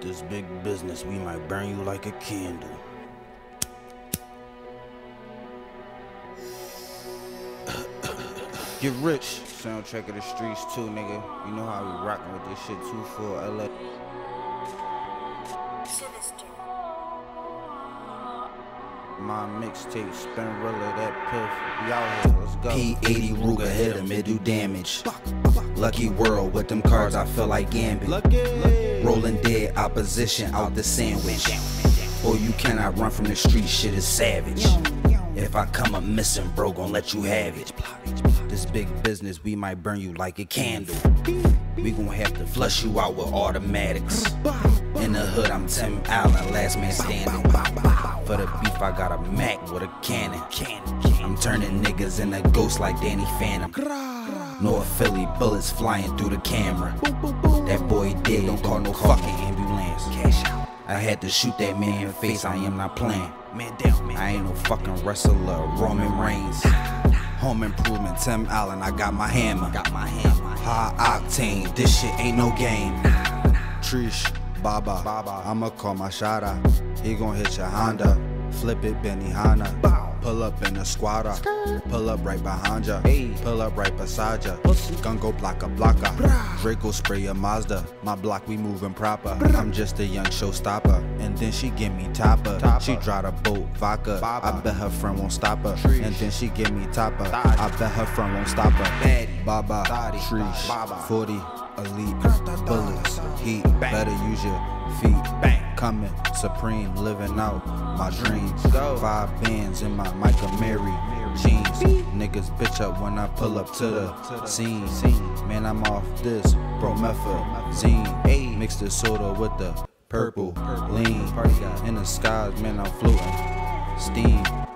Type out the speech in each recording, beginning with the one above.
This big business, we might burn you like a candle. Get rich, soundtrack of the streets too, nigga. You know how we rockin' with this shit too for LA. Sinister. My mixtape, Spinrilla, that piff. Y'all here, let's go. P80 Ruger hit him, it do damage. Lucky world with them cards, I feel like Gambit. Lucky. Rolling dead opposition out the sandwich. Or you cannot run from the street, shit is savage. If I come up missing, bro, gon' let you have it. This big business, we might burn you like a candle. We gon' have to flush you out with automatics. In the hood, I'm Tim Allen, last man standing. For the beef, I got a Mac with a cannon. I'm turning niggas into ghosts like Danny Phantom. North Philly, bullets flying through the camera. That boy dead, don't call no fucking ambulance. Cash out. I had to shoot that man in the face, I am not playing. Man down, man. I ain't no fucking wrestler, Roman Reigns. Home improvement, Tim Allen, I got my hammer. Got my hammer. High octane, this shit ain't no game. Trish, Baba, Baba. I'ma call my shot out. He gon' hit your Honda. Flip it, benny Benihana. Pull up in a squatter. Uh, pull up right behind ya. Pull up right beside ya. Gun go block a blocker. Uh, Draco spray a Mazda. My block, we moving proper. I'm just a young showstopper. And then she give me topper. She drive a boat, vodka. I bet her friend won't stop her. And then she give me topper. I bet her friend won't stop her. Baba, Trish, 40, elite, bullets, heat. Better use your feet. Coming, supreme, living out my dreams. Five bands in my Michael Mary jeans. Niggas bitch up when I pull up to the scene. Man, I'm off this promethazine. Mix the soda with the purple lean. In the skies, man, I'm floating. Steam.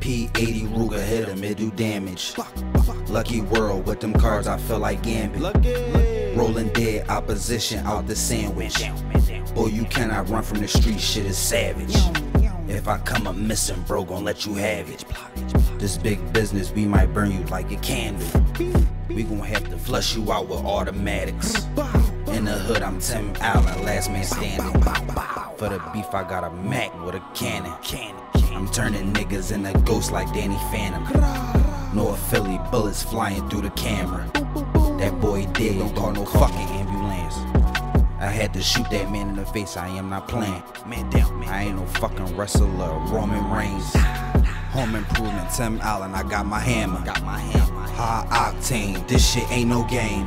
P80 Ruger hit him, it do damage. Lucky world with them cards, I feel like Gambit. Rolling dead opposition out the sandwich. Or you cannot run from the street, shit is savage. If I come up missing, bro, gon' let you have it. This big business, we might burn you like a candle. We gon' have to flush you out with automatics. In the hood, I'm Tim Allen, last man standing. For the beef, I got a Mac with a cannon. I'm turning niggas into ghosts like Danny Phantom. North Philly, bullets flying through the camera. That boy dead, don't call no fucking ambulance. Had to shoot that man in the face, I am not playing. Man down, man. I ain't no fucking wrestler, Roman Reigns. Home improvement, Tim Allen, I got my hammer. Got my hammer. High octane, this shit ain't no game.